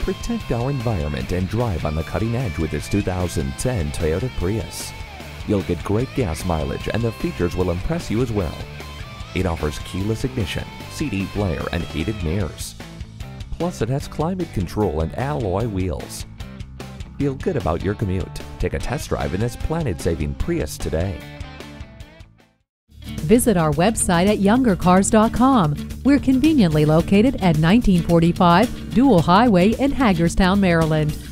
Protect our environment and drive on the cutting edge with this 2010 Toyota Prius. You'll get great gas mileage and the features will impress you as well. It offers keyless ignition, CD player, and heated mirrors. Plus, it has climate control and alloy wheels. Feel good about your commute. Take a test drive in this planet-saving Prius today. Visit our website at youngercars.com. We're conveniently located at 1945 Dual Highway in Hagerstown, Maryland.